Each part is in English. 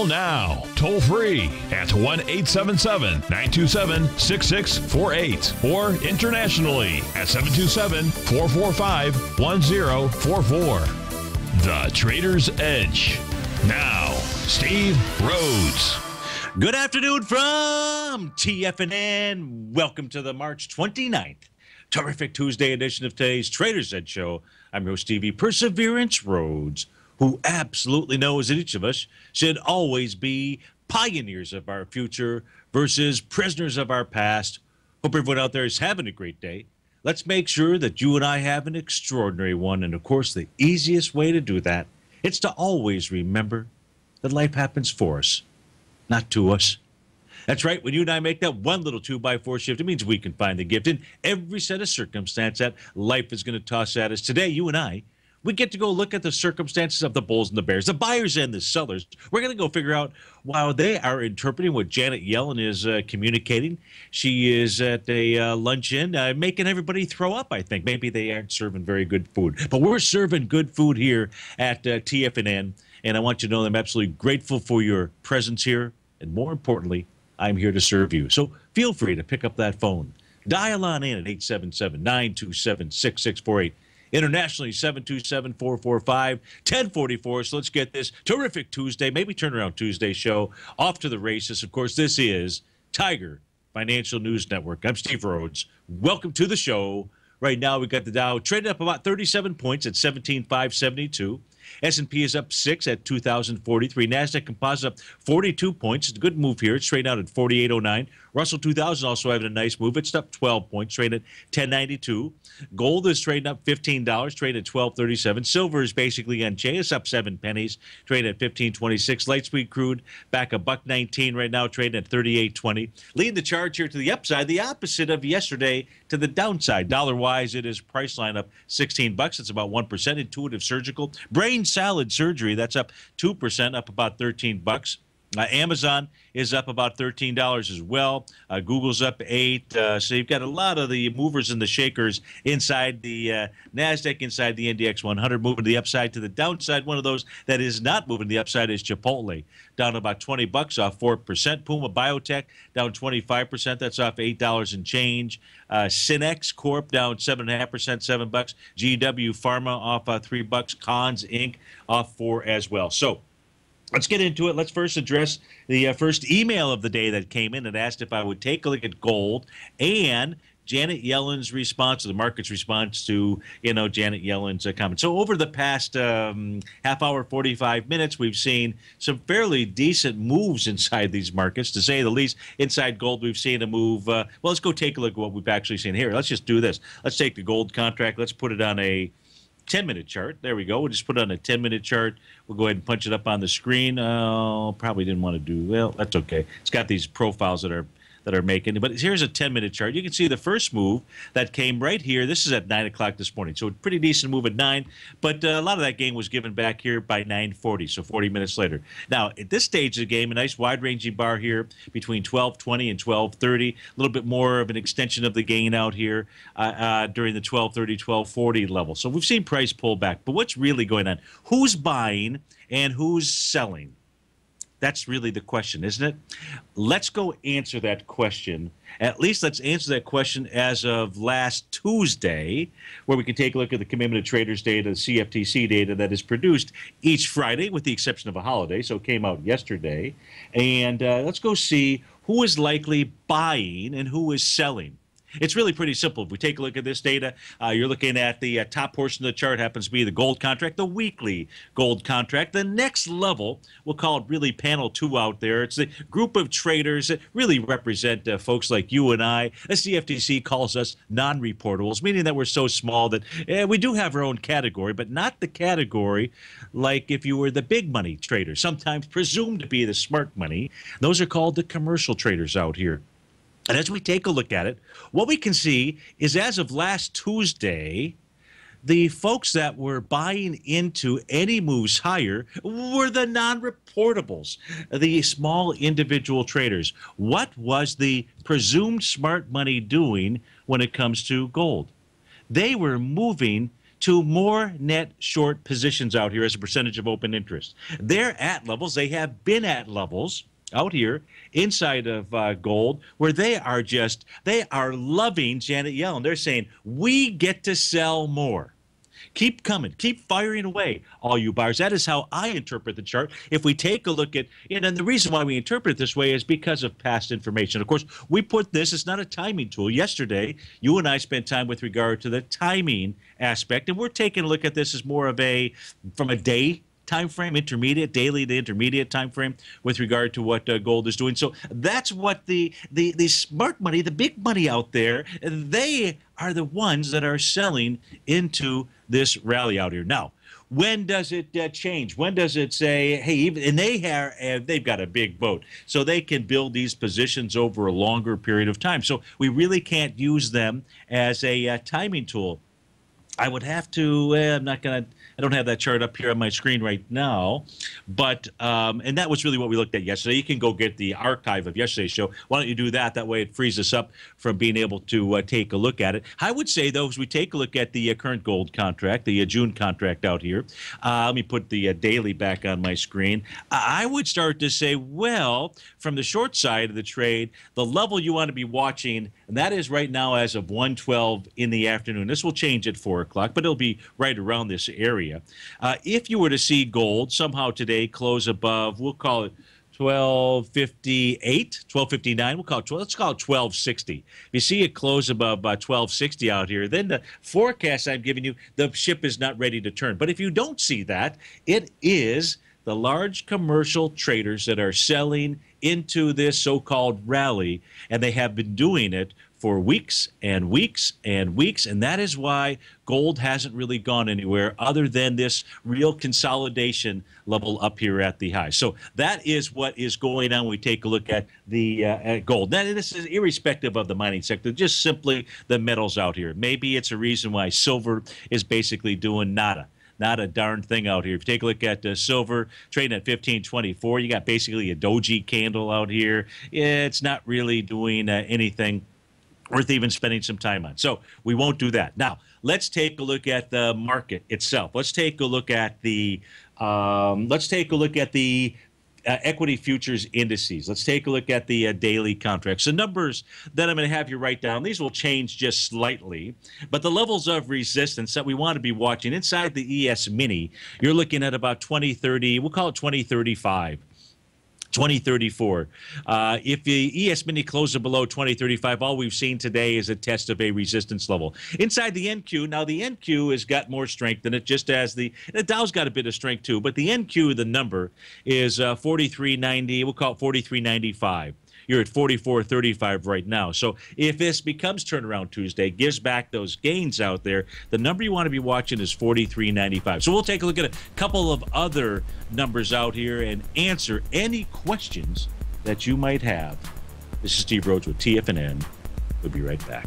Call now, toll free at 1 877 927 6648 or internationally at 727 445 1044. The Trader's Edge. Now, Steve Rhodes. Good afternoon from TFNN. Welcome to the March 29th, terrific Tuesday edition of today's Trader's Edge Show. I'm your host, Stevie Perseverance Rhodes, who absolutely knows that each of us should always be pioneers of our future versus prisoners of our past. Hope everyone out there is having a great day. Let's make sure that you and I have an extraordinary one. And of course, the easiest way to do that is to always remember that life happens for us not to us. That's right. When you and I make that one little two by four shift, it means we can find the gift in every set of circumstance that life is going to toss at us. Today, you and I, we get to go look at the circumstances of the bulls and the bears, the buyers and the sellers. We're going to go figure out how they are interpreting what Janet Yellen is uh, communicating. She is at a uh, luncheon uh, making everybody throw up, I think. Maybe they aren't serving very good food. But we're serving good food here at uh, TFNN. And I want you to know I'm absolutely grateful for your presence here. And more importantly, I'm here to serve you. So feel free to pick up that phone. Dial on in at 877 927 6648. Internationally, 727 445 1044. So let's get this terrific Tuesday, maybe turnaround Tuesday show off to the races. Of course, this is Tiger Financial News Network. I'm Steve Rhodes. Welcome to the show. Right now, we've got the Dow traded up about 37 points at 17,572. S&P is up six at 2,043. Nasdaq Composite up 42 points. It's a good move here. It's trading out at 48.09. Russell 2000 also having a nice move. It's up 12 points, trading at 10.92. Gold is trading up $15, trading at 12.37. Silver is basically unchanged. Up seven pennies, trading at 15.26. Light sweet crude back a buck 19 right now, trading at 38.20. Leading the charge here to the upside, the opposite of yesterday to the downside. Dollar wise, it is Priceline up 16 bucks. It's about 1%. Intuitive Surgical. Brain salad surgery, that's up 2%, up about 13 bucks. Uh, Amazon is up about $13 as well. Uh, Google's up 8 uh, So you've got a lot of the movers and the shakers inside the uh, NASDAQ, inside the NDX 100, moving to the upside. To the downside, one of those that is not moving to the upside is Chipotle, down about 20 bucks off 4%. Puma Biotech down 25%. That's off $8 and change. Uh, Cinex Corp down 7.5%, 7 bucks. GW Pharma off uh, 3 bucks. Cons Inc. off 4 as well. So, Let's get into it. Let's first address the uh, first email of the day that came in and asked if I would take a look at gold and Janet Yellen's response, the market's response to you know Janet Yellen's uh, comment. So over the past um, half hour, 45 minutes, we've seen some fairly decent moves inside these markets, to say the least. Inside gold, we've seen a move. Uh, well, let's go take a look at what we've actually seen here. Let's just do this. Let's take the gold contract. Let's put it on a 10 minute chart. There we go. We'll just put it on a 10 minute chart. We'll go ahead and punch it up on the screen. Oh, probably didn't want to do well. That's okay. It's got these profiles that are that are making. But here's a 10 minute chart. You can see the first move that came right here. This is at 9 o'clock this morning. So a pretty decent move at 9. But uh, a lot of that gain was given back here by 9.40, so 40 minutes later. Now, at this stage of the game, a nice wide ranging bar here between 12.20 and 12.30. A little bit more of an extension of the gain out here uh, uh, during the 12.30, 12.40 level. So we've seen price pull back. But what's really going on? Who's buying and who's selling? That's really the question, isn't it? Let's go answer that question. At least let's answer that question as of last Tuesday, where we can take a look at the commitment of traders data, the CFTC data that is produced each Friday, with the exception of a holiday. So it came out yesterday. And uh, let's go see who is likely buying and who is selling. It's really pretty simple. If we take a look at this data, uh, you're looking at the uh, top portion of the chart happens to be the gold contract, the weekly gold contract. The next level, we'll call it really panel two out there. It's the group of traders that really represent uh, folks like you and I. The CFTC calls us non-reportables, meaning that we're so small that eh, we do have our own category, but not the category like if you were the big money trader, sometimes presumed to be the smart money. Those are called the commercial traders out here. And as we take a look at it, what we can see is as of last Tuesday, the folks that were buying into any moves higher were the non reportables, the small individual traders. What was the presumed smart money doing when it comes to gold? They were moving to more net short positions out here as a percentage of open interest. They're at levels, they have been at levels out here inside of uh, gold where they are just they are loving janet yellen. They're saying we get to sell more. Keep coming. Keep firing away all you buyers. That is how i interpret the chart. If we take a look at and the reason why we interpret it this way is because of past information. Of course we put this it's not a timing tool. Yesterday you and i spent time with regard to the timing aspect and we're taking a look at this as more of a from a day time frame, intermediate, daily to intermediate time frame with regard to what uh, gold is doing. So that's what the, the the smart money, the big money out there, they are the ones that are selling into this rally out here. Now, when does it uh, change? When does it say, hey, even, and they have, uh, they've got a big boat, so they can build these positions over a longer period of time. So we really can't use them as a uh, timing tool. I would have to, eh, I'm not going to I don't have that chart up here on my screen right now, but um, and that was really what we looked at yesterday. You can go get the archive of yesterday's show. Why don't you do that? That way, it frees us up from being able to uh, take a look at it. I would say though, as we take a look at the uh, current gold contract, the uh, June contract out here, uh, let me put the uh, daily back on my screen. I would start to say, well, from the short side of the trade, the level you want to be watching, and that is right now as of 112 in the afternoon. This will change at four o'clock, but it'll be right around this area Uh, if you were to see gold somehow today close above, we'll call it 1258, 1259. We'll call it 12, let's call it 1260. If you see it close above uh, 1260 out here, then the forecast I'm giving you, the ship is not ready to turn. But if you don't see that, it is the large commercial traders that are selling into this so called rally, and they have been doing it for weeks and weeks and weeks. And that is why gold hasn't really gone anywhere other than this real consolidation level up here at the high. So that is what is going on we take a look at the uh, at gold. Now, this is irrespective of the mining sector, just simply the metals out here. Maybe it's a reason why silver is basically doing nada not a darn thing out here. If you take a look at uh, silver trading at 1524, you got basically a doji candle out here. It's not really doing uh, anything worth even spending some time on. So we won't do that. Now, let's take a look at the market itself. Let's take a look at the um, let's take a look at the uh, equity futures indices. Let's take a look at the uh, daily contracts. The numbers that I'm going to have you write down, these will change just slightly, but the levels of resistance that we want to be watching inside the ES Mini, you're looking at about 2030, we'll call it 2035. 2034. Uh, if the ES Mini closes below 2035, all we've seen today is a test of a resistance level. Inside the NQ, now the NQ has got more strength than it, just as the, the Dow's got a bit of strength too, but the NQ, the number, is uh, 4390, we'll call it 4395. You're at 44.35 right now. So if this becomes turnaround Tuesday, gives back those gains out there, the number you want to be watching is 43.95. So we'll take a look at a couple of other numbers out here and answer any questions that you might have. This is Steve Rhodes with TFNN. We'll be right back.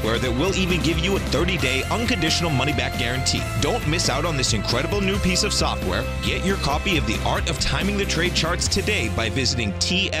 software that will even give you a 30 day unconditional money back guarantee. Don't miss out on this incredible new piece of software. Get your copy of The Art of Timing the Trade Charts today by visiting TFNN.com.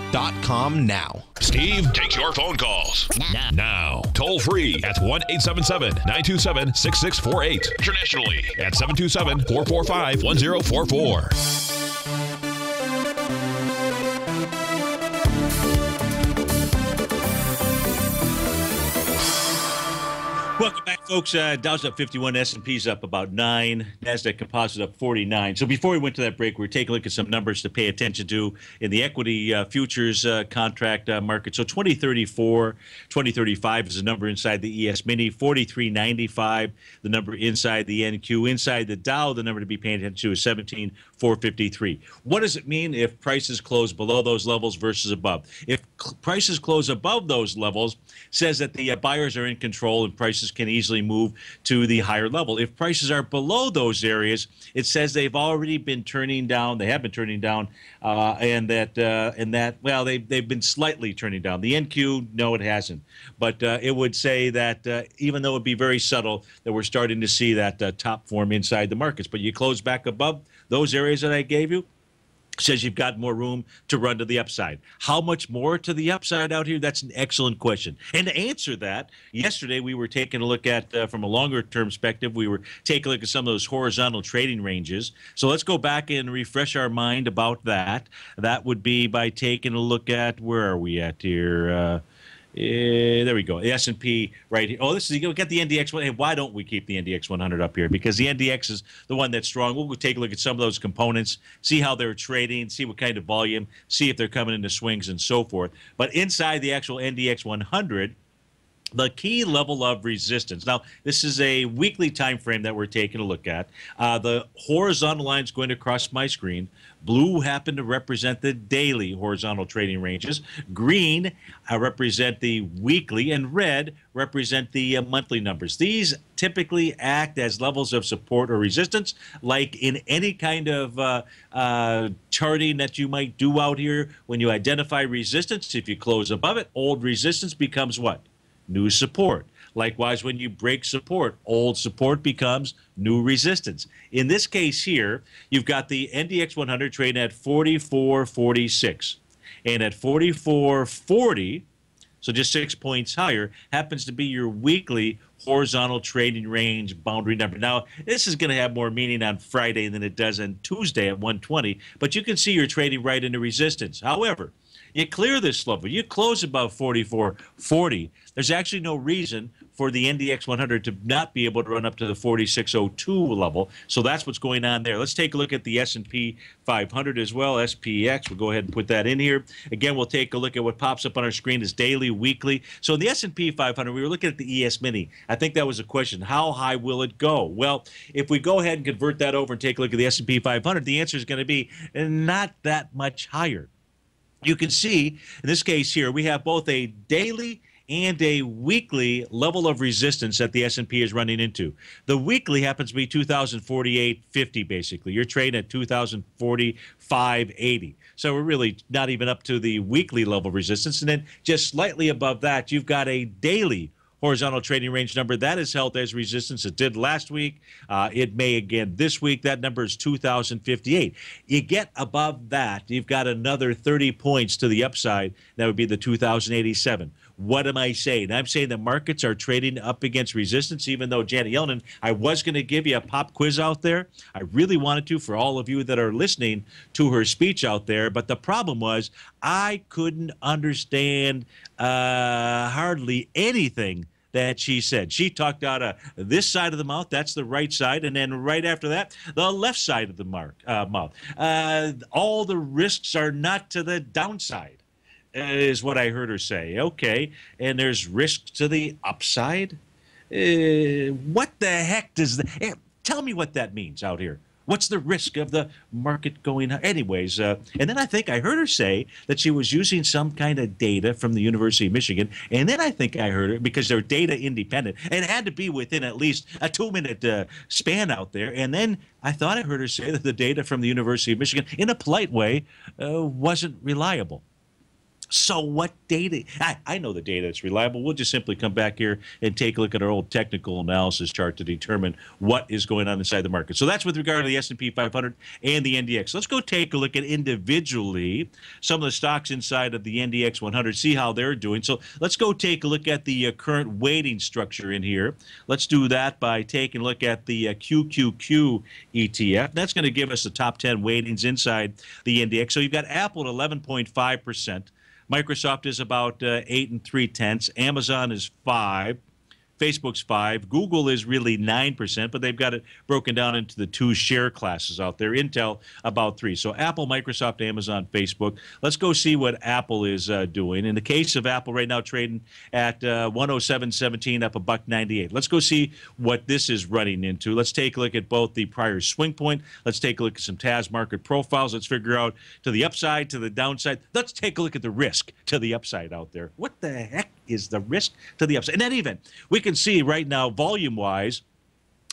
now. Steve takes your phone calls now. now. Toll free at 1 877 927 6648. Internationally at 727 445 1044. Folks. Uh, Dow's up 51, S&P's up about 9, NASDAQ Composite up 49. So before we went to that break, we are taking a look at some numbers to pay attention to in the equity uh, futures uh, contract uh, market. So 2034, 2035 is the number inside the ES Mini, 4395, the number inside the NQ. Inside the Dow, the number to be paying attention to is 17453. What does it mean if prices close below those levels versus above? If prices close above those levels, says that the uh, buyers are in control and prices can easily move to the higher level. If prices are below those areas, it says they've already been turning down. They have been turning down, uh, and that uh, and that well, they they've been slightly turning down. The NQ, no, it hasn't. But uh, it would say that uh, even though it would be very subtle, that we're starting to see that uh, top form inside the markets. But you close back above those areas that I gave you says you've got more room to run to the upside. How much more to the upside out here? That's an excellent question. And to answer that, yesterday we were taking a look at, uh, from a longer term perspective, we were taking a look at some of those horizontal trading ranges. So let's go back and refresh our mind about that. That would be by taking a look at, where are we at here? Uh, uh, there we go. The S&P right here. Oh, this is you get the NDX. Hey, why don't we keep the NDX 100 up here? Because the NDX is the one that's strong. We'll take a look at some of those components, see how they're trading, see what kind of volume, see if they're coming into swings and so forth. But inside the actual NDX 100, the key level of resistance. Now, this is a weekly time frame that we're taking a look at. Uh, the horizontal line is going across my screen. Blue happen to represent the daily horizontal trading ranges. Green uh, represent the weekly, and red represent the uh, monthly numbers. These typically act as levels of support or resistance, like in any kind of uh, uh, charting that you might do out here. When you identify resistance, if you close above it, old resistance becomes what? New support. Likewise, when you break support, old support becomes new resistance. In this case here, you've got the NDX 100 trading at 44.46. And at 44.40, so just six points higher, happens to be your weekly horizontal trading range boundary number. Now, this is going to have more meaning on Friday than it does on Tuesday at 120, but you can see you're trading right into resistance. However, you clear this level, you close above 44.40. There's actually no reason for the NDX 100 to not be able to run up to the 4602 level. So that's what's going on there. Let's take a look at the S&P 500 as well, SPX. We'll go ahead and put that in here. Again, we'll take a look at what pops up on our screen is daily, weekly. So in the S&P 500, we were looking at the ES Mini. I think that was a question. How high will it go? Well, if we go ahead and convert that over and take a look at the S&P 500, the answer is going to be not that much higher. You can see in this case here, we have both a daily and a weekly level of resistance that the S&P is running into. The weekly happens to be 2048.50 basically. You're trading at 2045.80. So we're really not even up to the weekly level resistance and then just slightly above that you've got a daily horizontal trading range number. That is held as resistance. It did last week. Uh, it may again this week. That number is 2,058. You get above that, you've got another 30 points to the upside. That would be the 2,087. What am I saying? I'm saying the markets are trading up against resistance, even though Janet Yellen, I was going to give you a pop quiz out there. I really wanted to for all of you that are listening to her speech out there. But the problem was I couldn't understand uh, hardly anything that she said. She talked out of this side of the mouth, that's the right side, and then right after that, the left side of the mark, uh, mouth. Uh, all the risks are not to the downside is what I heard her say. Okay, and there's risk to the upside. Uh, what the heck does that? Eh, tell me what that means out here. What's the risk of the market going? Anyways, uh, and then I think I heard her say that she was using some kind of data from the University of Michigan, and then I think I heard her because they're data independent, and it had to be within at least a two-minute uh, span out there. And then I thought I heard her say that the data from the University of Michigan, in a polite way, uh, wasn't reliable. So what data? I, I know the data is reliable. We'll just simply come back here and take a look at our old technical analysis chart to determine what is going on inside the market. So that's with regard to the S&P 500 and the NDX. Let's go take a look at individually some of the stocks inside of the NDX 100, see how they're doing. So let's go take a look at the uh, current weighting structure in here. Let's do that by taking a look at the uh, QQQ ETF. That's going to give us the top 10 weightings inside the NDX. So you've got Apple at 11.5 percent. Microsoft is about uh, eight and three tenths. Amazon is five. Facebook's five. Google is really nine percent, but they've got it broken down into the two share classes out there. Intel about three. So Apple, Microsoft, Amazon, Facebook. Let's go see what Apple is uh, doing. In the case of Apple, right now trading at uh, 107.17, up a buck 98. Let's go see what this is running into. Let's take a look at both the prior swing point. Let's take a look at some TAS market profiles. Let's figure out to the upside, to the downside. Let's take a look at the risk to the upside out there. What the heck is the risk to the upside? In any event, we can see right now, volume wise,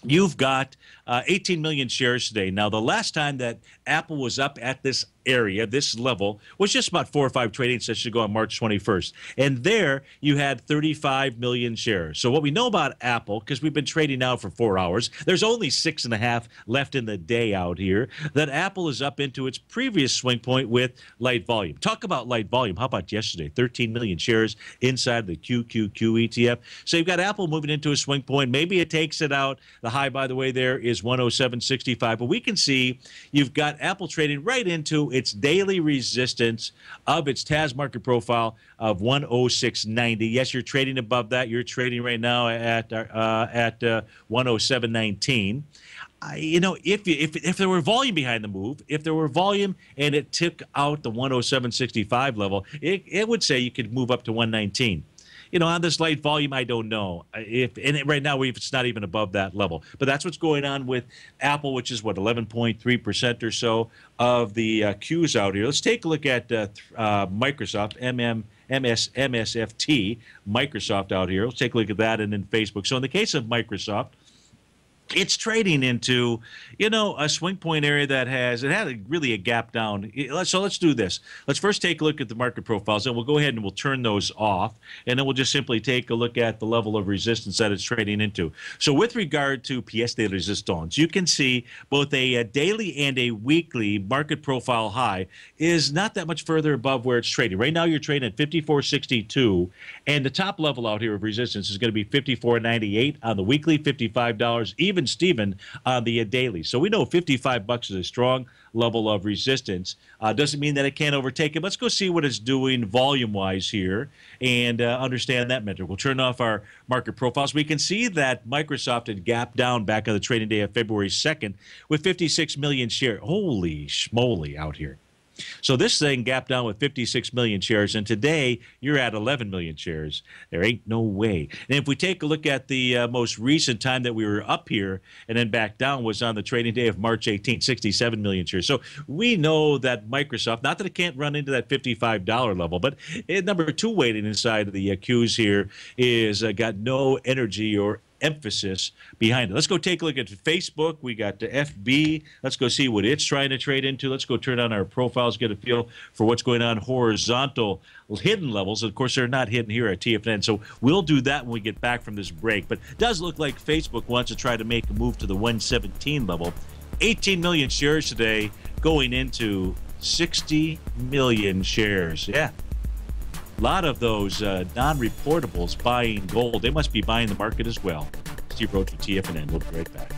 you've got uh, 18 million shares today. Now, the last time that Apple was up at this area, this level, was just about four or five trading sessions ago on March 21st. And there you had 35 million shares. So, what we know about Apple, because we've been trading now for four hours, there's only six and a half left in the day out here, that Apple is up into its previous swing point with light volume. Talk about light volume. How about yesterday? 13 million shares inside the QQQ ETF. So, you've got Apple moving into a swing point. Maybe it takes it out. The high, by the way, there is 107.65. But we can see you've got Apple trading right into its daily resistance of its TAS market profile of 106.90. Yes, you're trading above that. You're trading right now at uh, at uh, 107.19. I, you know, if, if if there were volume behind the move, if there were volume and it took out the 107.65 level, it, it would say you could move up to 119 you know, on this light volume, I don't know if and right now it's not even above that level. But that's what's going on with Apple, which is what 11.3 percent or so of the uh, Qs out here. Let's take a look at uh, uh, Microsoft, MM. MS, MSFT, Microsoft out here. Let's take a look at that and then Facebook. So, in the case of Microsoft, it's trading into you know a swing point area that has it had a, really a gap down. So let's do this. Let's first take a look at the market profiles and we'll go ahead and we'll turn those off and then we'll just simply take a look at the level of resistance that it's trading into. So with regard to pièce de résistance you can see both a, a daily and a weekly market profile high is not that much further above where it's trading. Right now you're trading at 54.62 and the top level out here of resistance is going to be 54.98 on the weekly $55 even even Steven on the daily. So we know 55 bucks is a strong level of resistance. Uh, doesn't mean that it can't overtake it. Let's go see what it's doing volume wise here and uh, understand that metric. We'll turn off our market profiles. We can see that Microsoft had gapped down back on the trading day of February 2nd with 56 million shares. Holy schmoly out here. So this thing gapped down with 56 million shares, and today you're at 11 million shares. There ain't no way. And if we take a look at the uh, most recent time that we were up here and then back down was on the trading day of March 18, 67 million shares. So we know that Microsoft, not that it can't run into that $55 level, but it, number two weighting inside of the uh, Qs here is uh, got no energy or emphasis behind it. Let's go take a look at Facebook. We got the FB. Let's go see what it's trying to trade into. Let's go turn on our profiles, get a feel for what's going on horizontal hidden levels. Of course, they're not hidden here at TFN. So we'll do that when we get back from this break. But it does look like Facebook wants to try to make a move to the 117 level. 18 million shares today going into 60 million shares. Yeah, a lot of those uh, non-reportables buying gold. They must be buying the market as well. Steve Rhodes with TFNN. We'll be right back.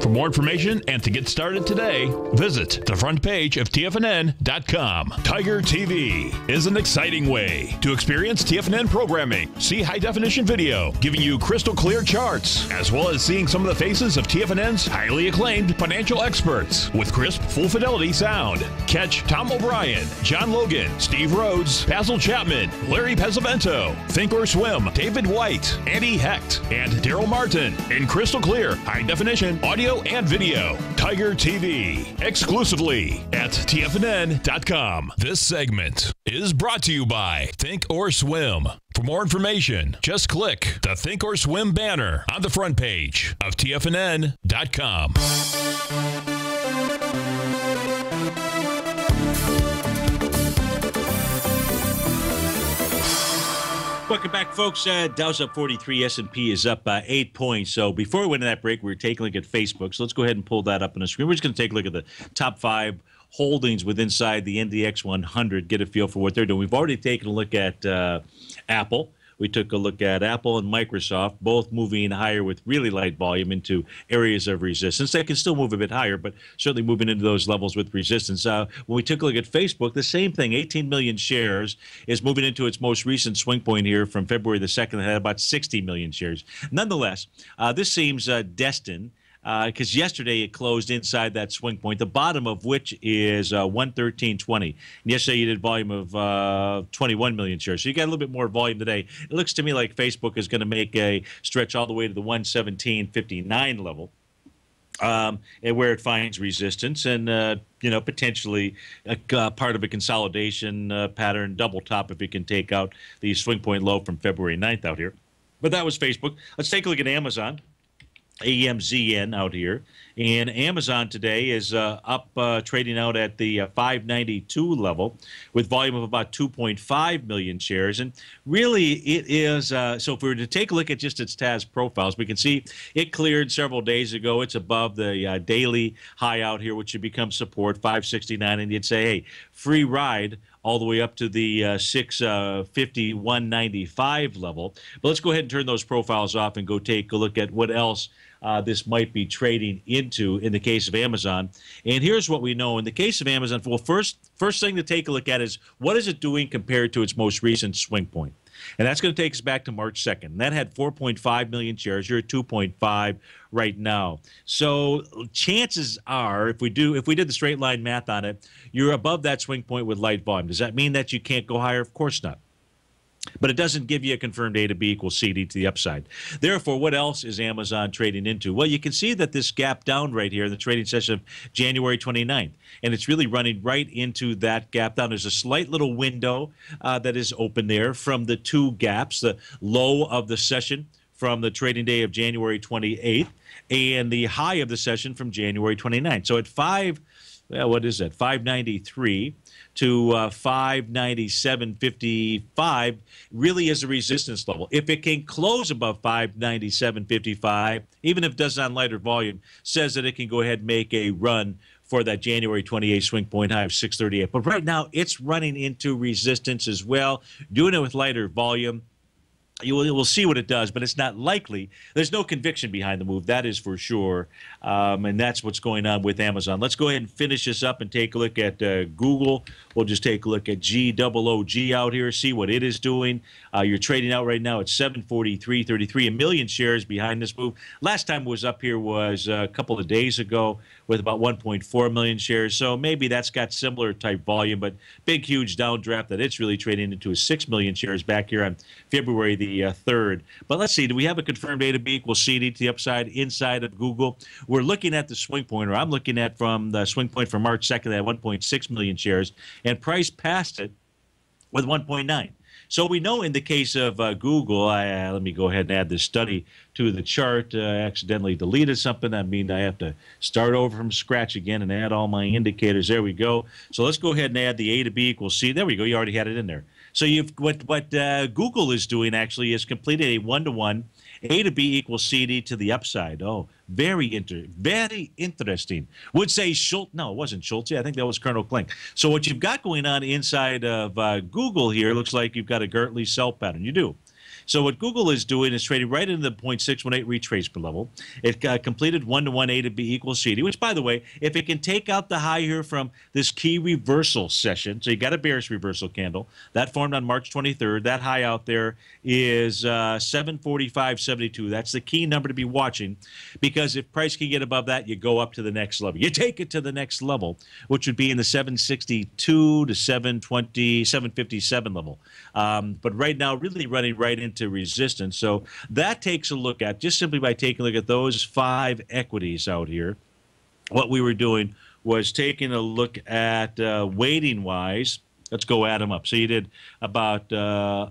For more information and to get started today, visit the front page of TFNN.com. Tiger TV is an exciting way to experience TFNN programming. See high definition video giving you crystal clear charts, as well as seeing some of the faces of TFNN's highly acclaimed financial experts with crisp, full fidelity sound. Catch Tom O'Brien, John Logan, Steve Rhodes, Basil Chapman, Larry Pesavento, Think or Swim, David White, Andy Hecht, and Daryl Martin in crystal clear, high definition audio audio and video. Tiger TV, exclusively at TFNN.com. This segment is brought to you by Think or Swim. For more information, just click the Think or Swim banner on the front page of TFNN.com. Welcome back, folks. Uh, Dow's up 43. S&P is up uh, eight points. So before we went to that break, we were taking a look at Facebook. So let's go ahead and pull that up on the screen. We're just going to take a look at the top five holdings with inside the NDX 100, get a feel for what they're doing. We've already taken a look at uh, Apple. We took a look at Apple and Microsoft, both moving higher with really light volume into areas of resistance. They can still move a bit higher, but certainly moving into those levels with resistance. Uh, when we took a look at Facebook, the same thing 18 million shares is moving into its most recent swing point here from February the 2nd, that had about 60 million shares. Nonetheless, uh, this seems uh, destined because uh, yesterday it closed inside that swing point, the bottom of which is uh, 113.20. And yesterday you did volume of uh, 21 million shares. So you got a little bit more volume today. It looks to me like Facebook is going to make a stretch all the way to the 117.59 level. Um, and where it finds resistance, and uh, you know potentially a, uh, part of a consolidation uh, pattern, double top if it can take out the swing point low from February 9th out here. But that was Facebook. Let's take a look at Amazon. AMZN out here. And Amazon today is uh, up uh, trading out at the uh, 592 level with volume of about 2.5 million shares. And really, it is uh, so if we were to take a look at just its TAS profiles, we can see it cleared several days ago. It's above the uh, daily high out here, which should become support 569. And you'd say, hey, free ride all the way up to the uh, 650 uh, 195 level. But let's go ahead and turn those profiles off and go take a look at what else uh, this might be trading into in the case of Amazon. And here's what we know in the case of Amazon. Well, first first thing to take a look at is what is it doing compared to its most recent swing point. And that's going to take us back to March 2nd. That had 4.5 million shares. You're at 2.5 right now. So chances are, if we do, if we did the straight line math on it, you're above that swing point with light volume. Does that mean that you can't go higher? Of course not but it doesn't give you a confirmed A to B equals CD to the upside. Therefore, what else is Amazon trading into? Well, you can see that this gap down right here in the trading session of January 29th, and it's really running right into that gap down. There's a slight little window uh, that is open there from the two gaps, the low of the session from the trading day of January 28th and the high of the session from January 29th. So at 5 well, what is that? 593 to uh, 597.55 really is a resistance level. If it can close above 597.55, even if it does on lighter volume, says that it can go ahead and make a run for that January 28 swing point high of 638. But right now, it's running into resistance as well, doing it with lighter volume you will, will see what it does, but it's not likely. There's no conviction behind the move, that is for sure. Um, and that's what's going on with Amazon. Let's go ahead and finish this up and take a look at uh, Google. We'll just take a look at GOOG out here, see what it is doing. Uh, you're trading out right now at 743.33, a million shares behind this move. Last time it was up here was a couple of days ago with about 1.4 million shares. So maybe that's got similar type volume, but big, huge downdraft that it's really trading into is 6 million shares back here on February the uh, 3rd. But let's see, do we have a confirmed A to B equals CD to the upside inside of Google? We're looking at the swing point, or I'm looking at from the swing point for March 2nd at 1.6 million shares, and price passed it with 1.9. So we know in the case of uh, Google, I, uh, let me go ahead and add this study to the chart. Uh, I accidentally deleted something. That means I have to start over from scratch again and add all my indicators. There we go. So let's go ahead and add the A to B equals C. There we go. You already had it in there. So you've what what uh, Google is doing actually is completed a one to one a to B equals CD to the upside. Oh, very inter- very interesting. Would say Schultz. No, it wasn't Schultz. I think that was Colonel Klink. So what you've got going on inside of uh, Google here looks like you've got a Gartley sell pattern. You do. So what Google is doing is trading right into the 0.618 retracement level. It uh, completed one-to-one A to B equals CD, which, by the way, if it can take out the high here from this key reversal session, so you got a bearish reversal candle that formed on March 23rd. That high out there is uh, 745.72. That's the key number to be watching because if price can get above that, you go up to the next level. You take it to the next level, which would be in the 762 to 720, 757 level. Um, but right now, really running right into into resistance. So that takes a look at just simply by taking a look at those five equities out here. What we were doing was taking a look at uh, weighting wise. Let's go add them up. So you did about uh,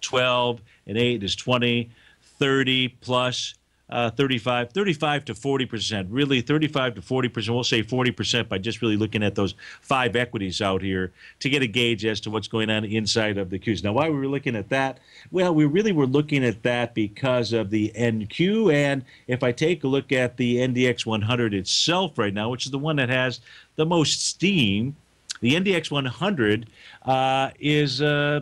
12 and 8 is 20, 30 plus uh, 35, 35 to 40 percent. Really, 35 to 40 percent. We'll say 40 percent by just really looking at those five equities out here to get a gauge as to what's going on inside of the Qs. Now, why were we looking at that? Well, we really were looking at that because of the NQ, and if I take a look at the NDX 100 itself right now, which is the one that has the most steam. The NDX 100 uh, is, uh,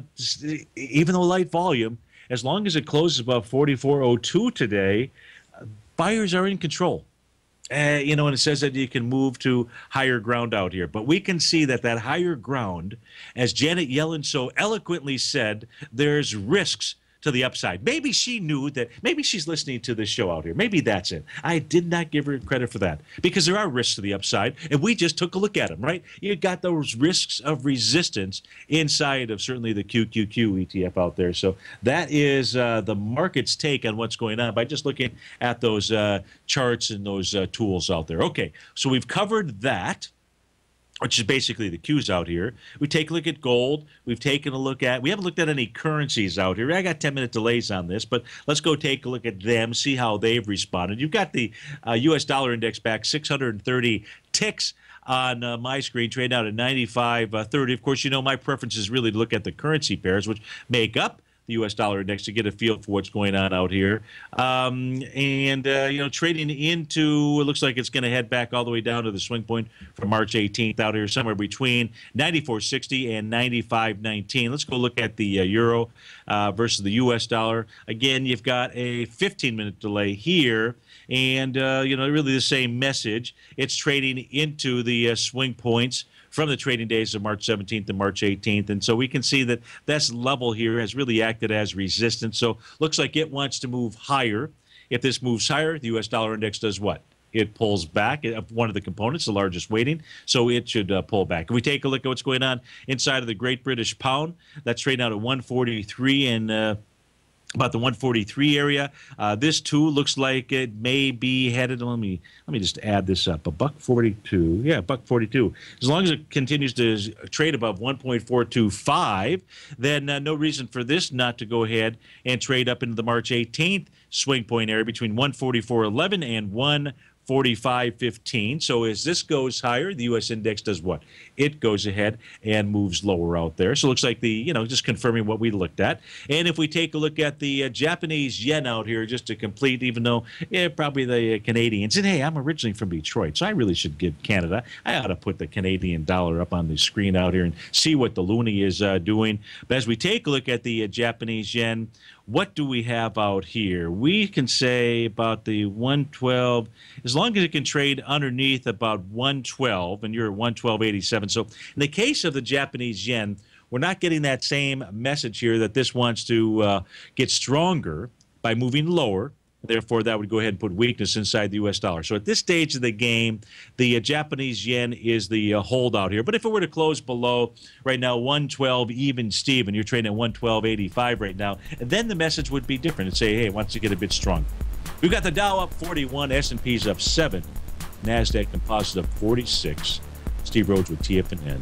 even though light volume, as long as it closes above 44.02 today, buyers are in control. Uh, you know, and it says that you can move to higher ground out here. But we can see that that higher ground, as Janet Yellen so eloquently said, there's risks to the upside. Maybe she knew that, maybe she's listening to this show out here. Maybe that's it. I did not give her credit for that because there are risks to the upside, and we just took a look at them, right? You got those risks of resistance inside of certainly the QQQ ETF out there. So that is uh, the market's take on what's going on by just looking at those uh, charts and those uh, tools out there. Okay, so we've covered that which is basically the cues out here. We take a look at gold. We've taken a look at, we haven't looked at any currencies out here. I got 10 minute delays on this, but let's go take a look at them, see how they've responded. You've got the uh, US dollar index back 630 ticks on uh, my screen, trading out at 95.30. Uh, of course, you know my preference is really to look at the currency pairs, which make up the U.S. dollar index to get a feel for what's going on out here. Um, and uh, you know, trading into it looks like it's going to head back all the way down to the swing point for March 18th out here, somewhere between 94.60 and 95.19. Let's go look at the uh, euro uh, versus the U.S. dollar. Again, you've got a 15-minute delay here and uh, you know really the same message. It's trading into the uh, swing points from the trading days of March 17th and March 18th. And so we can see that this level here has really acted as resistance. So looks like it wants to move higher. If this moves higher, the U.S. dollar index does what? It pulls back. One of the components, the largest weighting, so it should uh, pull back. If we take a look at what's going on inside of the Great British Pound, that's trading out at 143 and. Uh, about the 143 area. Uh, this too looks like it may be headed. Let me let me just add this up. A buck 42. Yeah, buck 42. As long as it continues to trade above 1.425, then uh, no reason for this not to go ahead and trade up into the March 18th swing point area between 144.11 and 1. 45.15. So as this goes higher, the U.S. index does what? It goes ahead and moves lower out there. So it looks like the, you know, just confirming what we looked at. And if we take a look at the uh, Japanese yen out here, just to complete, even though, yeah, probably the uh, Canadians. And hey, I'm originally from Detroit, so I really should give Canada. I ought to put the Canadian dollar up on the screen out here and see what the loonie is uh, doing. But as we take a look at the uh, Japanese yen, what do we have out here? We can say about the 112, as long as it can trade underneath about 112, and you're at 112.87. So in the case of the Japanese yen, we're not getting that same message here that this wants to uh, get stronger by moving lower. Therefore, that would go ahead and put weakness inside the U.S. dollar. So at this stage of the game, the uh, Japanese yen is the uh, holdout here. But if it were to close below right now 112 even Steven, you're trading at 112.85 right now, then the message would be different and say, hey, wants to get a bit strong. We've got the Dow up 41, S&P's up 7, NASDAQ Composite up 46. Steve Rhodes with TFNN.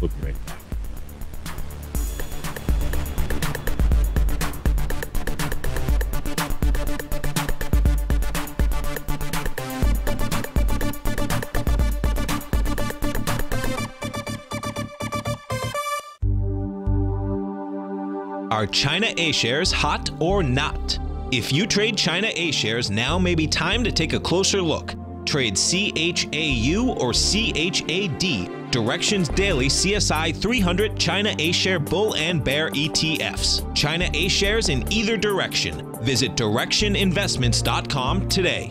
We'll be right back. Are China A shares hot or not? If you trade China A shares, now may be time to take a closer look. Trade CHAU or CHAD, Directions Daily CSI 300 China A share bull and bear ETFs. China A shares in either direction. Visit direxioninvestments.com today.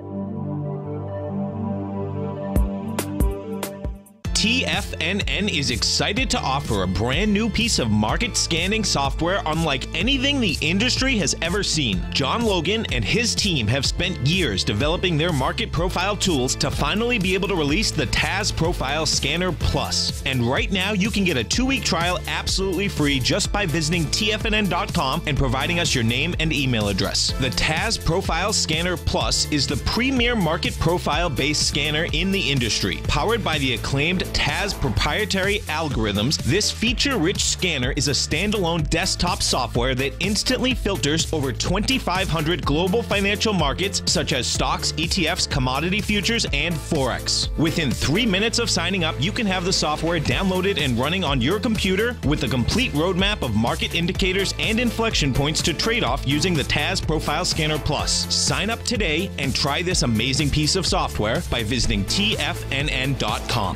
TFNN is excited to offer a brand new piece of market scanning software unlike anything the industry has ever seen. John Logan and his team have spent years developing their market profile tools to finally be able to release the TAS Profile Scanner Plus. And right now, you can get a two week trial absolutely free just by visiting TFNN.com and providing us your name and email address. The TAS Profile Scanner Plus is the premier market profile based scanner in the industry, powered by the acclaimed with TAS proprietary algorithms, this feature rich scanner is a standalone desktop software that instantly filters over 2,500 global financial markets such as stocks, ETFs, commodity futures, and Forex. Within three minutes of signing up, you can have the software downloaded and running on your computer with a complete roadmap of market indicators and inflection points to trade off using the TAS Profile Scanner Plus. Sign up today and try this amazing piece of software by visiting TFNN.com.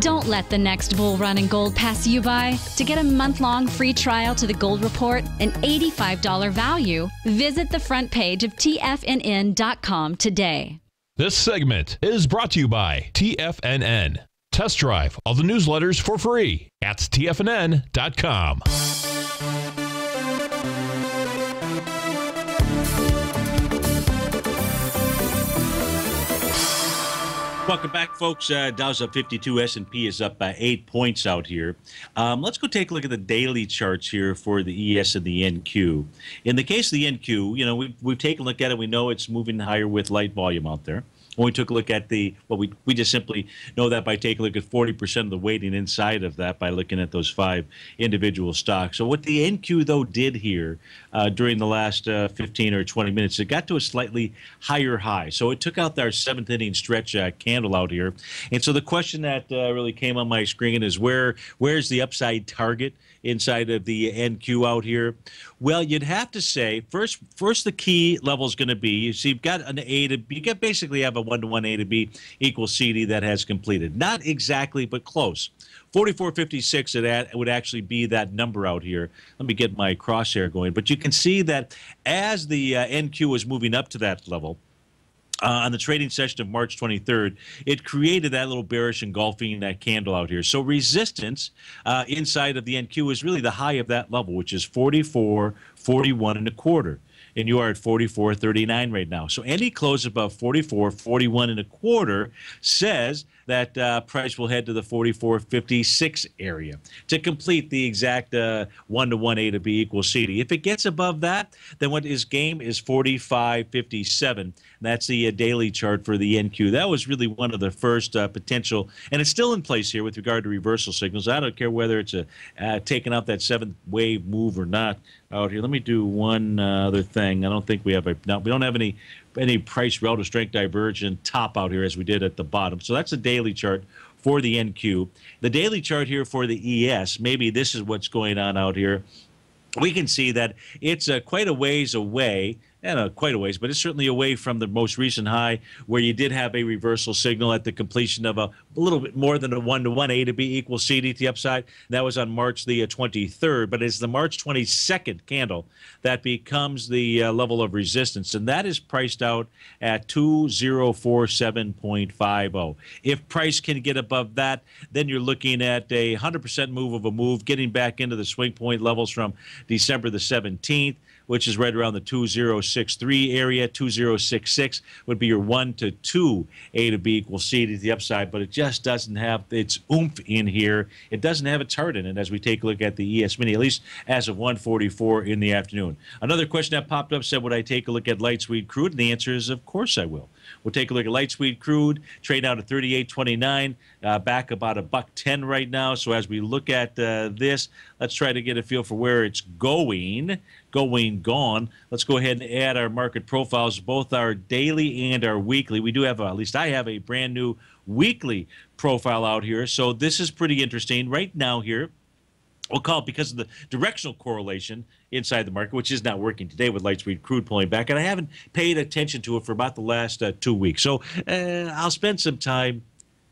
Don't let the next bull run in gold pass you by. To get a month long free trial to the Gold Report, an $85 value, visit the front page of TFNN.com today. This segment is brought to you by TFNN. Test drive all the newsletters for free at tfnn.com. Welcome back, folks. Uh, Dow's up 52. S&P is up by eight points out here. Um, let's go take a look at the daily charts here for the ES and the NQ. In the case of the NQ, you know we've, we've taken a look at it. We know it's moving higher with light volume out there when we took a look at the well we, we just simply know that by taking a look at 40% of the weighting inside of that by looking at those five individual stocks. So what the nq though did here uh, during the last uh, 15 or 20 minutes it got to a slightly higher high. So it took out our seventh inning stretch uh, candle out here. And so the question that uh, really came on my screen is where where's the upside target inside of the NQ out here? Well, you'd have to say first. First, the key level is going to be you see you've got an A to B. You get basically have a one to one A to B equals CD that has completed. Not exactly, but close. 4456 it would actually be that number out here. Let me get my crosshair going. But you can see that as the uh, NQ is moving up to that level, uh, on the trading session of March 23rd, it created that little bearish engulfing that candle out here. So resistance uh, inside of the NQ is really the high of that level, which is 44, 41 and a quarter and you are at 44.39 right now. So any close above 44, 41 and a quarter says that uh, price will head to the 44.56 area to complete the exact uh, one to one A to B equals CD. If it gets above that, then what is game is 45.57. That's the uh, daily chart for the NQ. That was really one of the first uh, potential, and it's still in place here with regard to reversal signals. I don't care whether it's a uh, taking out that seventh wave move or not out here. Let me do one uh, other thing. I don't think we have a no, we don't have any any price relative strength divergent top out here as we did at the bottom. So that's a daily chart for the NQ. The daily chart here for the ES. Maybe this is what's going on out here. We can see that it's uh, quite a ways away and uh, quite a ways, but it's certainly away from the most recent high where you did have a reversal signal at the completion of a, a little bit more than a one to one A to B equals to the upside. That was on March the 23rd, uh, but it's the March 22nd candle that becomes the uh, level of resistance, and that is priced out at 2047.50. If price can get above that, then you're looking at a 100% move of a move, getting back into the swing point levels from December the 17th which is right around the 2063 area. 2066 would be your 1 to 2 A to B equals C to the upside, but it just doesn't have its oomph in here. It doesn't have its heart in it as we take a look at the ES Mini, at least as of 144 in the afternoon. Another question that popped up said, Would I take a look at light sweet crude? And the answer is, Of course I will. We'll take a look at light sweet crude, trade out at 38.29, uh, back about a buck 10 right now. So as we look at uh, this, let's try to get a feel for where it's going going gone. Let's go ahead and add our market profiles, both our daily and our weekly. We do have, a, at least I have a brand new weekly profile out here. So this is pretty interesting. Right now here, we'll call it because of the directional correlation inside the market, which is not working today with light sweet crude pulling back. And I haven't paid attention to it for about the last uh, two weeks. So uh, I'll spend some time.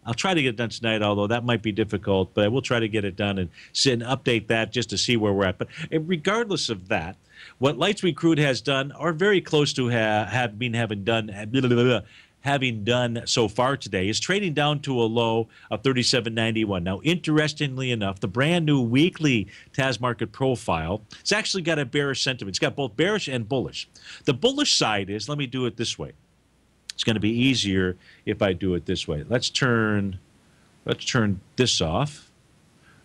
I'll try to get it done tonight, although that might be difficult, but I will try to get it done and, sit and update that just to see where we're at. But uh, regardless of that, what light sweet crude has done, or very close to ha- have been having done, blah, having done so far today is trading down to a low of 37.91. Now, interestingly enough, the brand new weekly TAS market profile, it's actually got a bearish sentiment. It's got both bearish and bullish. The bullish side is, let me do it this way. It's going to be easier if I do it this way. Let's turn let's turn this off.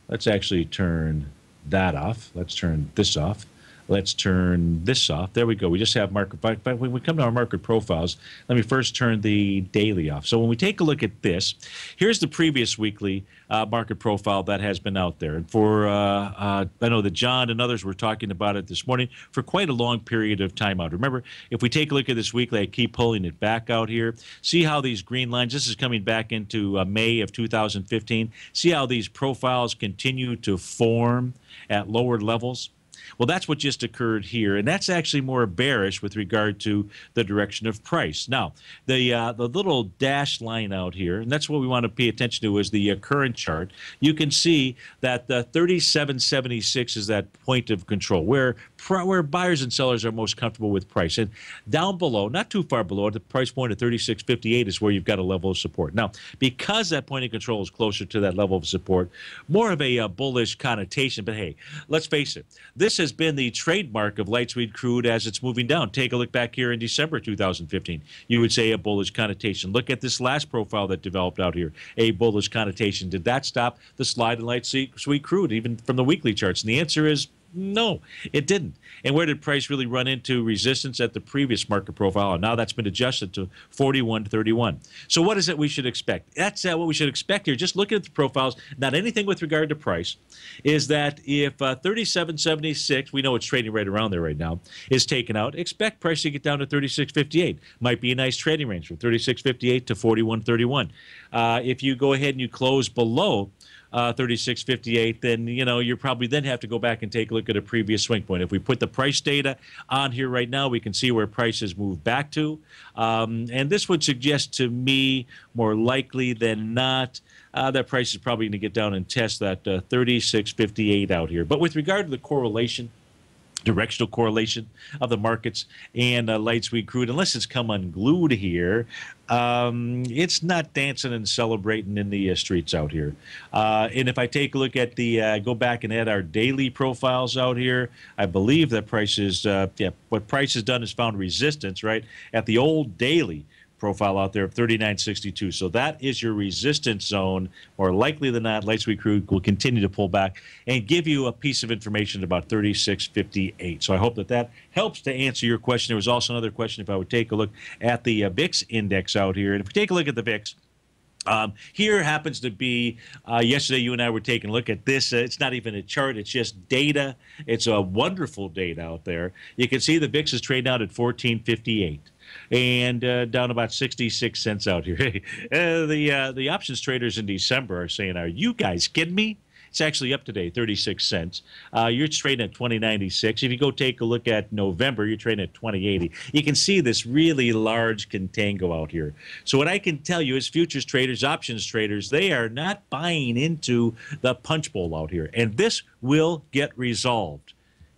Let's actually turn that off. Let's turn this off. Let's turn this off. There we go. We just have market. But when we come to our market profiles, let me first turn the daily off. So when we take a look at this, here's the previous weekly uh, market profile that has been out there. And for, uh, uh, I know that John and others were talking about it this morning for quite a long period of time out. Remember, if we take a look at this weekly, I keep pulling it back out here. See how these green lines, this is coming back into uh, May of 2015. See how these profiles continue to form at lower levels. Well, that's what just occurred here, and that's actually more bearish with regard to the direction of price. Now, the uh, the little dash line out here, and that's what we want to pay attention to is the uh, current chart. You can see that the 3776 is that point of control where where buyers and sellers are most comfortable with price. And down below, not too far below, the price point of 36.58 is where you've got a level of support. Now, because that point of control is closer to that level of support, more of a uh, bullish connotation. But hey, let's face it, this has been the trademark of light sweet crude as it's moving down. Take a look back here in December 2015. You would say a bullish connotation. Look at this last profile that developed out here, a bullish connotation. Did that stop the slide in light sweet crude, even from the weekly charts? And the answer is no, it didn't. And where did price really run into resistance at the previous market profile? And now that's been adjusted to 41 to 31. So what is it we should expect? That's uh, what we should expect here. Just looking at the profiles, not anything with regard to price, is that if uh, 37.76, we know it's trading right around there right now, is taken out, expect price to get down to 36.58. Might be a nice trading range from 36.58 to 41.31. Uh, if you go ahead and you close below uh, 36.58, then you know you probably then have to go back and take a look at a previous swing point. If we put the price data on here right now, we can see where prices move back to, um, and this would suggest to me more likely than not. Uh, that price is probably going to get down and test that uh, 36.58 out here. But with regard to the correlation, directional correlation of the markets and uh, light sweet crude, unless it's come unglued here, um, it's not dancing and celebrating in the uh, streets out here. Uh, and if I take a look at the, uh, go back and add our daily profiles out here, I believe that price is, uh, yeah, what price has done is found resistance, right, at the old daily profile out there of 39.62. So that is your resistance zone. More likely than not, light sweet crude will continue to pull back and give you a piece of information about 36.58. So I hope that that helps to answer your question. There was also another question if I would take a look at the uh, VIX index out here. And if we take a look at the VIX, um, here happens to be uh, yesterday. You and I were taking a look at this. Uh, it's not even a chart; it's just data. It's a wonderful data out there. You can see the VIX is trading out at 1458 and uh, down about 66 cents out here. uh, the uh, the options traders in December are saying, "Are you guys kidding me?" It's actually up today, 36 cents. Uh, you're trading at 2096. If you go take a look at November, you're trading at 2080. You can see this really large contango out here. So what I can tell you is futures traders, options traders, they are not buying into the punch bowl out here. And this will get resolved.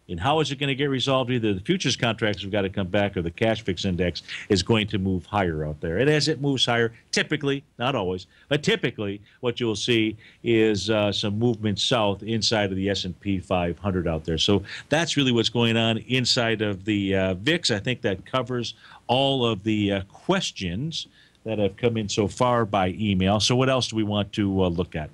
And how is it going to get resolved? Either the futures contracts have got to come back or the cash VIX index is going to move higher out there. And as it moves higher, typically, not always, but typically what you'll see is uh, some movement south inside of the S&P 500 out there. So that's really what's going on inside of the uh, VIX. I think that covers all of the uh, questions that have come in so far by email. So what else do we want to uh, look at?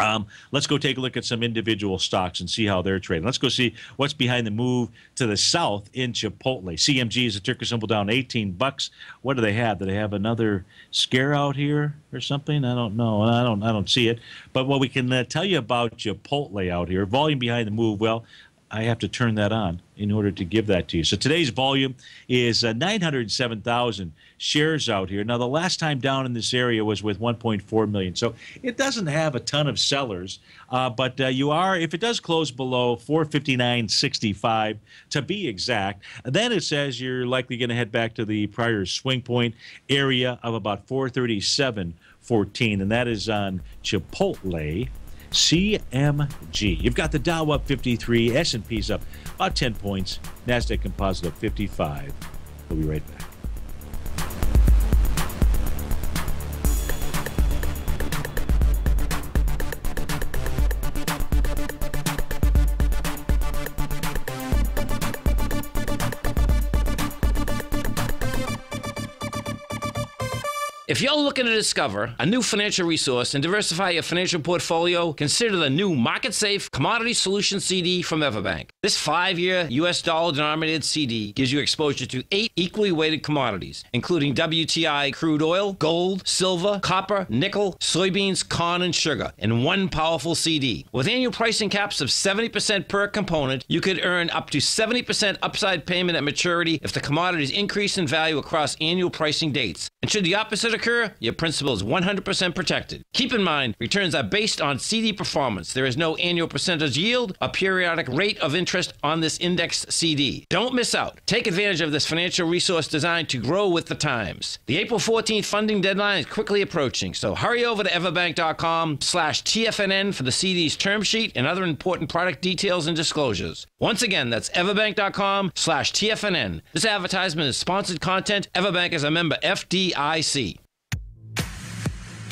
Um, let's go take a look at some individual stocks and see how they're trading. Let's go see what's behind the move to the south in Chipotle. CMG is a ticker symbol down 18 bucks. What do they have? Do they have another scare out here or something? I don't know. I don't. I don't see it. But what we can uh, tell you about Chipotle out here, volume behind the move. Well, I have to turn that on in order to give that to you. So today's volume is uh, 907,000 shares out here. Now, the last time down in this area was with 1.4 million. So it doesn't have a ton of sellers, uh, but uh, you are, if it does close below 459.65 to be exact, then it says you're likely going to head back to the prior swing point area of about 437.14, and that is on Chipotle. CMG. You've got the Dow up 53, S&P's up about 10 points, Nasdaq Composite up 55. We'll be right back. If you're looking to discover a new financial resource and diversify your financial portfolio, consider the new Market Safe Commodity Solution CD from Everbank. This five year US dollar denominated CD gives you exposure to eight equally weighted commodities, including WTI crude oil, gold, silver, copper, nickel, soybeans, corn, and sugar, in one powerful CD. With annual pricing caps of 70% per component, you could earn up to 70% upside payment at maturity if the commodities increase in value across annual pricing dates. And should the opposite your principal is 100% protected. Keep in mind, returns are based on CD performance. There is no annual percentage yield or periodic rate of interest on this indexed CD. Don't miss out. Take advantage of this financial resource designed to grow with the times. The April 14th funding deadline is quickly approaching, so hurry over to everbank.com slash TFNN for the CD's term sheet and other important product details and disclosures. Once again, that's everbank.com slash TFNN. This advertisement is sponsored content. Everbank is a member FDIC.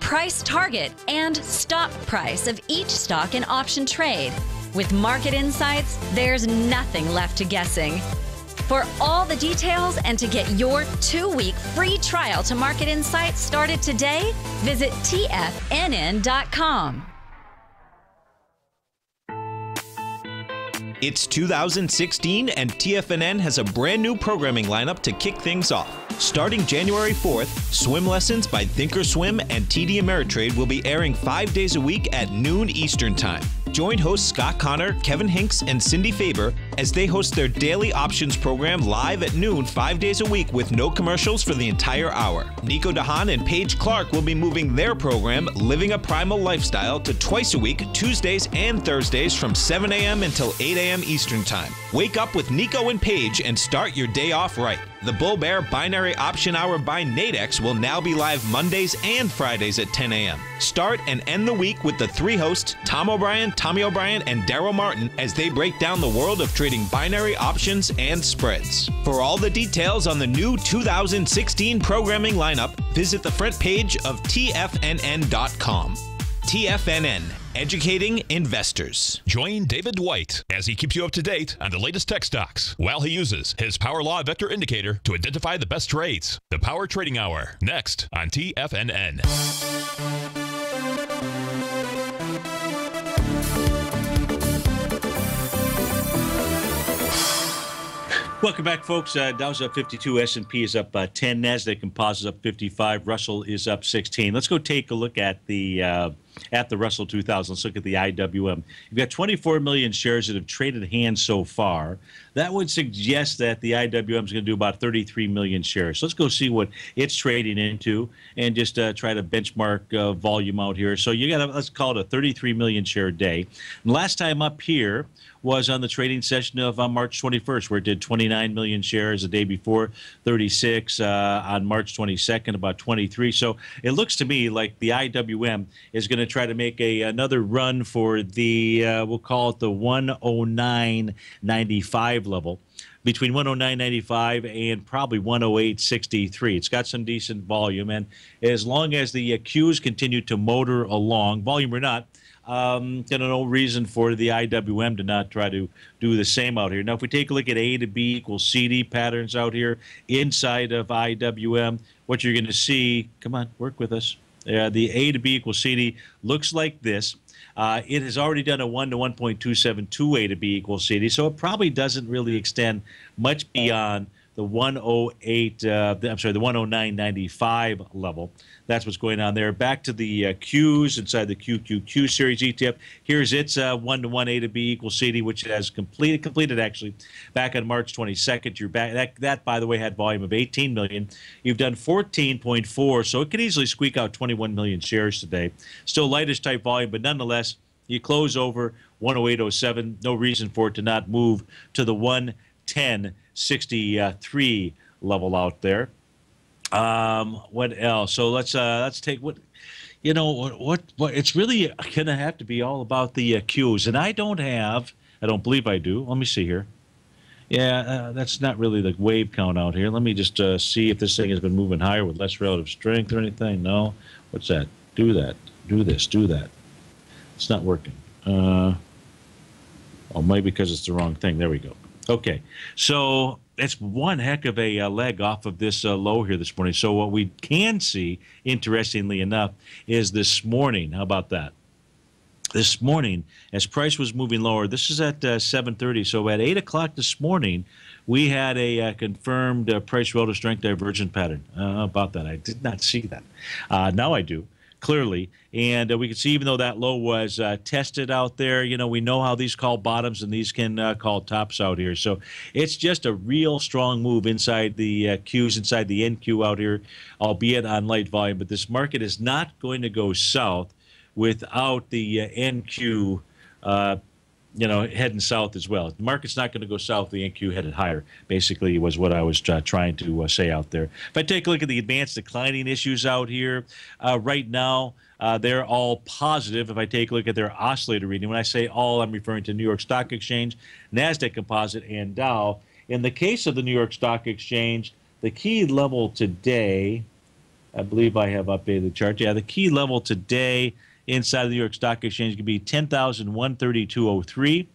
price target, and stop price of each stock and option trade. With market insights, there's nothing left to guessing. For all the details and to get your two week free trial to Market Insights started today, visit TFNN.com. It's 2016, and TFNN has a brand new programming lineup to kick things off. Starting January 4th, swim lessons by Thinkorswim and TD Ameritrade will be airing five days a week at noon Eastern Time. Join hosts Scott Connor, Kevin Hincks, and Cindy Faber as they host their daily options program live at noon five days a week with no commercials for the entire hour. Nico DeHaan and Paige Clark will be moving their program, Living a Primal Lifestyle, to twice a week, Tuesdays and Thursdays from 7 a.m. until 8 a.m. Eastern Time. Wake up with Nico and Paige and start your day off right. The Bull Bear Binary Option Hour by Nadex will now be live Mondays and Fridays at 10 a.m. Start and end the week with the three hosts, Tom O'Brien, Tommy O'Brien, and Daryl Martin, as they break down the world of trading binary options and spreads. For all the details on the new 2016 programming lineup, visit the front page of TFNN.com. TFNN, educating investors. Join David White as he keeps you up to date on the latest tech stocks while he uses his Power Law Vector Indicator to identify the best trades. The Power Trading Hour, next on TFNN. Welcome back, folks. Uh, Dow's up 52, S&P is up uh, 10, Nasdaq Composite up 55, Russell is up 16. Let's go take a look at the uh, at the Russell 2000. Let's look at the IWM. You've got 24 million shares that have traded hands so far. That would suggest that the IWM is going to do about 33 million shares. So let's go see what it's trading into and just uh, try to benchmark uh, volume out here. So you got to let's call it a 33 million share day. And last time up here was on the trading session of uh, March 21st, where it did 29 million shares. The day before, 36. Uh, on March 22nd, about 23. So it looks to me like the IWM is going to try to make a another run for the uh, we'll call it the 109.95 level. between 109.95 and probably 108.63. It's got some decent volume, and as long as the uh, Qs continue to motor along, volume or not, um, you know, no reason for the IWM to not try to do the same out here. Now, if we take a look at A to B equals CD patterns out here inside of IWM, what you're going to see, come on, work with us. Uh, the A to B equals CD looks like this. Uh, it has already done a 1 to 1.272 A to B equals CD, so it probably doesn't really extend much beyond the 108, uh, I'm sorry, the 109.95 level. That's what's going on there. Back to the uh, Qs inside the QQQ series ETF. Here's its uh, one to one A to B equals CD, which has completed completed actually back on March 22nd. You're back. That that by the way had volume of 18 million. You've done 14.4, so it could easily squeak out 21 million shares today. Still lightish type volume, but nonetheless, you close over 108.07. No reason for it to not move to the 110.63 level out there. Um, what else? So let's uh, let's take what you know what what, what it's really gonna have to be all about the uh, Qs, and I don't have. I don't believe I do. Let me see here. Yeah, uh, that's not really the wave count out here. Let me just uh, see if this thing has been moving higher with less relative strength or anything. No. What's that? Do that. Do this. Do that. It's not working. Uh, oh, maybe because it's the wrong thing. There we go. Okay. So it's one heck of a uh, leg off of this uh, low here this morning. So what we can see, interestingly enough, is this morning. How about that? This morning, as price was moving lower, this is at uh, 7:30. So at 8 o'clock this morning, we had a uh, confirmed uh, price relative strength divergent pattern. Uh, about that, I did not see that. now I do clearly. And uh, we can see, even though that low was uh, tested out there, you know, we know how these call bottoms and these can uh, call tops out here. So it's just a real strong move inside the uh, Qs, inside the NQ out here, albeit on light volume. But this market is not going to go south without the uh, NQ uh, you know, heading south as well. The market's not going to go south. The NQ headed higher. Basically, was what I was uh, trying to uh, say out there. If I take a look at the advanced declining issues out here, uh, right now uh, they're all positive. If I take a look at their oscillator reading, when I say all, I'm referring to New York Stock Exchange, Nasdaq Composite, and Dow. In the case of the New York Stock Exchange, the key level today, I believe I have updated the chart. Yeah, the key level today Inside the New York Stock Exchange to be 10,132.03.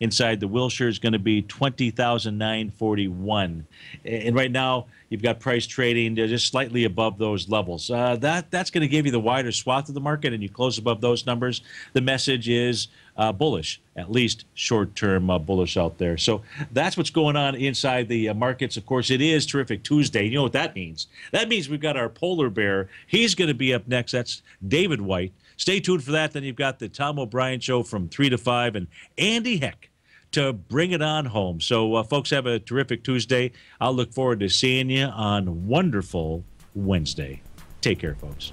Inside the Wilshire is going to be 20,941. And right now, you've got price trading just slightly above those levels. Uh, that That's going to give you the wider swath of the market, and you close above those numbers. The message is uh, bullish, at least short term uh, bullish out there. So that's what's going on inside the uh, markets. Of course, it is terrific Tuesday. You know what that means? That means we've got our polar bear. He's going to be up next. That's David White. Stay tuned for that. Then you've got the Tom O'Brien Show from 3 to 5 and Andy Heck to bring it on home. So, uh, folks, have a terrific Tuesday. I'll look forward to seeing you on wonderful Wednesday. Take care, folks.